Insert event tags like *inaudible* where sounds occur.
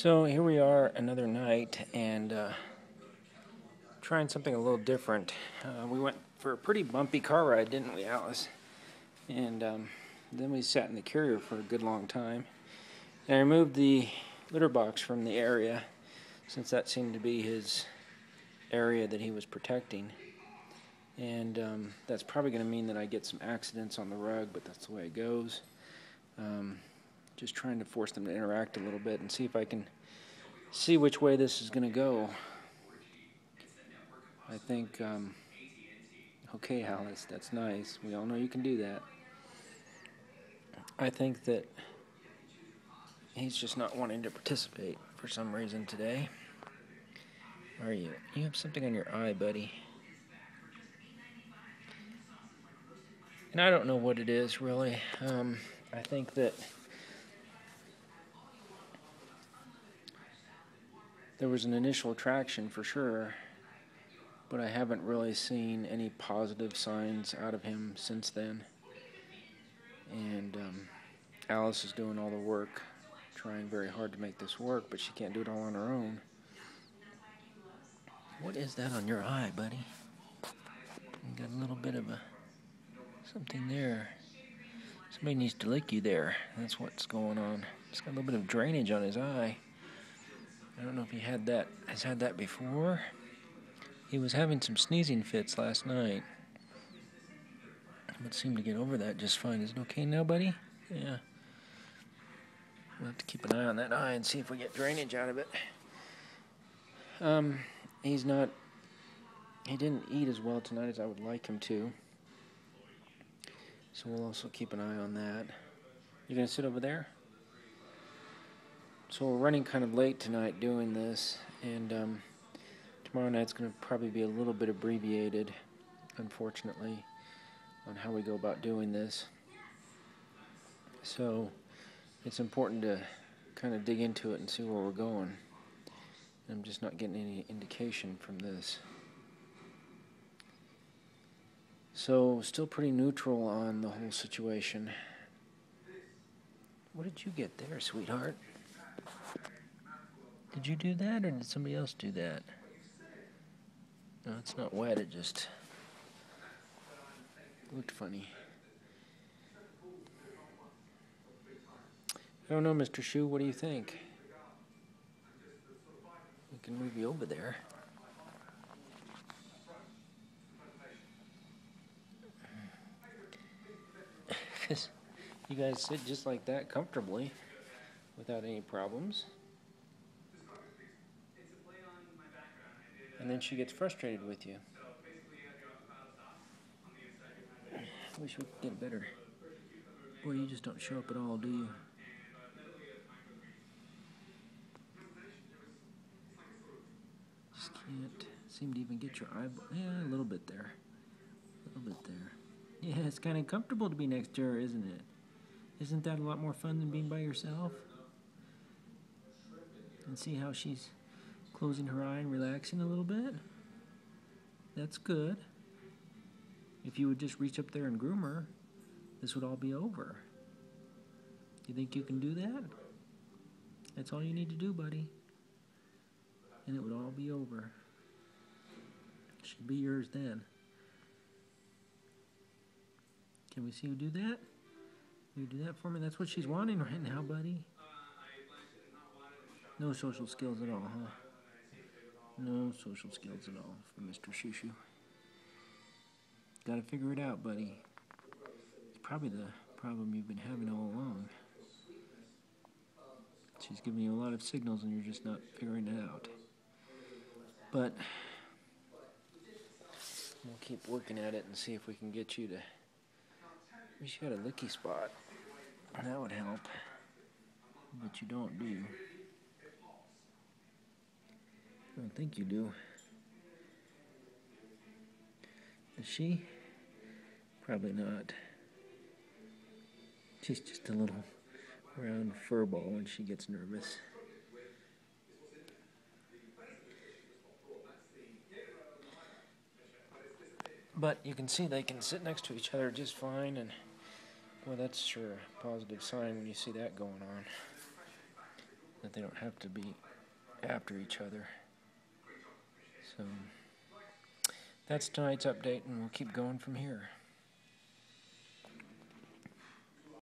So here we are another night and uh, trying something a little different. Uh, we went for a pretty bumpy car ride, didn't we, Alice? And um, then we sat in the carrier for a good long time. And I removed the litter box from the area since that seemed to be his area that he was protecting. And um, that's probably going to mean that I get some accidents on the rug, but that's the way it goes. Um, just trying to force them to interact a little bit and see if I can see which way this is going to go. I think, um, okay, Alice, that's nice. We all know you can do that. I think that he's just not wanting to participate for some reason today. Are you? You have something on your eye, buddy. And I don't know what it is, really. Um, I think that there was an initial attraction for sure, but I haven't really seen any positive signs out of him since then. And um, Alice is doing all the work, trying very hard to make this work, but she can't do it all on her own. What is that on your eye, buddy? You got a little bit of a something there. Somebody needs to lick you there. That's what's going on. He's got a little bit of drainage on his eye. I don't know if he had that has had that before. He was having some sneezing fits last night. But seemed to get over that just fine. Is it okay now, buddy? Yeah. We'll have to keep an eye on that eye and see if we get drainage out of it. Um, he's not. He didn't eat as well tonight as I would like him to. So we'll also keep an eye on that. You gonna sit over there? So we're running kind of late tonight doing this, and um, tomorrow night's going to probably be a little bit abbreviated, unfortunately, on how we go about doing this. So it's important to kind of dig into it and see where we're going. I'm just not getting any indication from this. So, still pretty neutral on the whole situation. What did you get there, sweetheart? Did you do that or did somebody else do that? No, it's not wet, it just looked funny. I don't know, Mr. Chou, what do you think? We can move you over there. *laughs* you guys sit just like that comfortably without any problems. And then she gets frustrated with you. I wish we could get better. Boy, you just don't show up at all, do you? Just can't seem to even get your eyeball. Yeah, a little bit there. A little bit there. Yeah, it's kind of comfortable to be next to her, isn't it? Isn't that a lot more fun than being by yourself? And see how she's closing her eye and relaxing a little bit. That's good. If you would just reach up there and groom her, this would all be over. You think you can do that? That's all you need to do, buddy. And it would all be over. She'd be yours then. Can we see you do that? You do that for me? That's what she's wanting right now, buddy. No social skills at all, huh? No social skills at all for Mr. Chou Chou. Gotta figure it out, buddy. It's probably the problem you've been having all along. She's giving you a lot of signals and you're just not figuring it out. But we'll keep working at it and see if we can get you to. Wish you had a licky spot. That would help. But you don't, do? I don't think you do. Is she? Probably not. She's just a little round furball when she gets nervous. But you can see they can sit next to each other just fine, and boy, that's sure a positive sign when you see that going on. that they don't have to be after each other. So that's tonight's update, and we'll keep going from here.